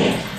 Yeah.